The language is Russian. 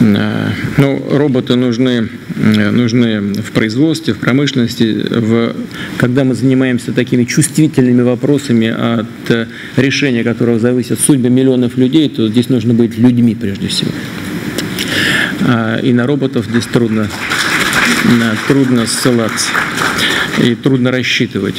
Э, ну, роботы нужны, э, нужны в производстве, в промышленности. В, когда мы занимаемся такими чувствительными вопросами, от э, решения которого зависят судьбы миллионов людей, то здесь нужно быть людьми прежде всего. А, и на роботов здесь трудно, трудно ссылаться и трудно рассчитывать.